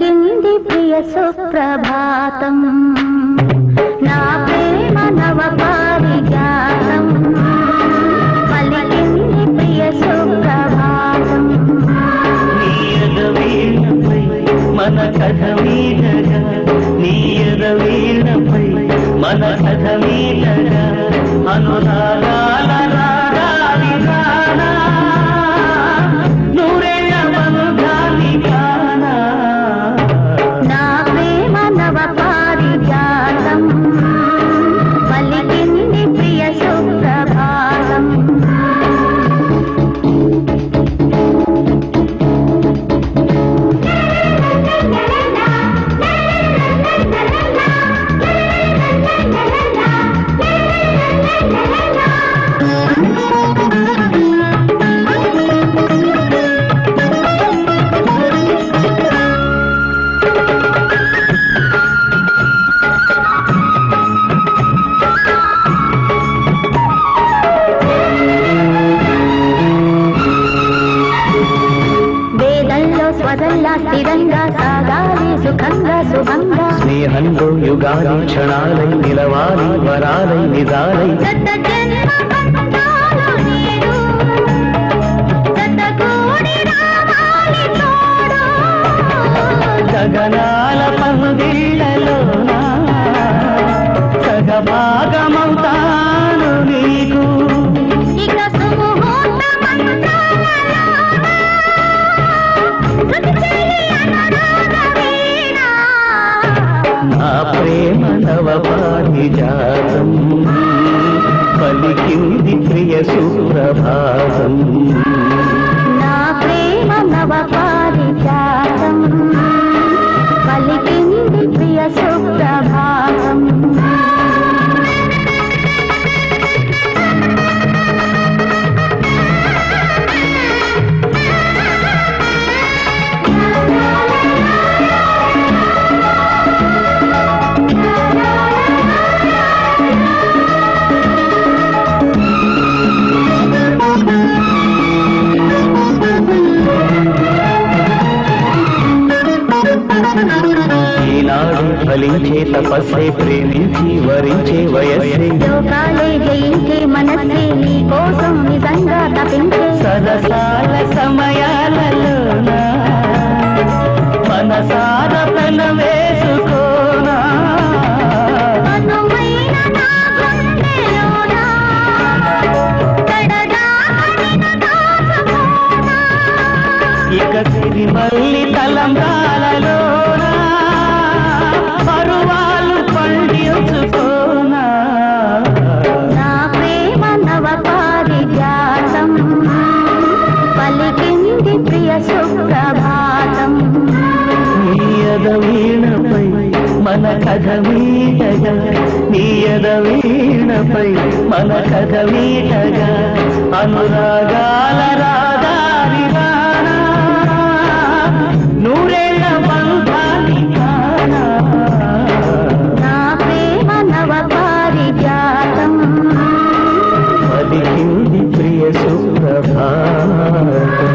కింది ప్రియ సుప్రభాతం. నా ప్రేమ నవ పారిజాతం పలికింది ప్రియ సుప్రభాతం. మన కథ మన కథ వేదంలో స్వరంలా స్థిరంగా సాగాలి సుఖంగా శుభంగా స్నేహంలో యుగాలి క్షణాలై నిలవాలి వరాలై గగనాల పందిళ్ళలోన ప్రేమ నవ పారిజాతం పలికింది ప్రియ సుప్రభాతం. ఈనాడు ఫలించే తపస్సే ప్రేమించి వరించే వయస్సే. లోకాలే జయించే మనస్సే నీ కోసం నిజంగా తపించే. సరసాల సమయాలలోన వీణపై మన కథ మీటగా నీయద వీణపై మన కథ మీటగా అనురాగాల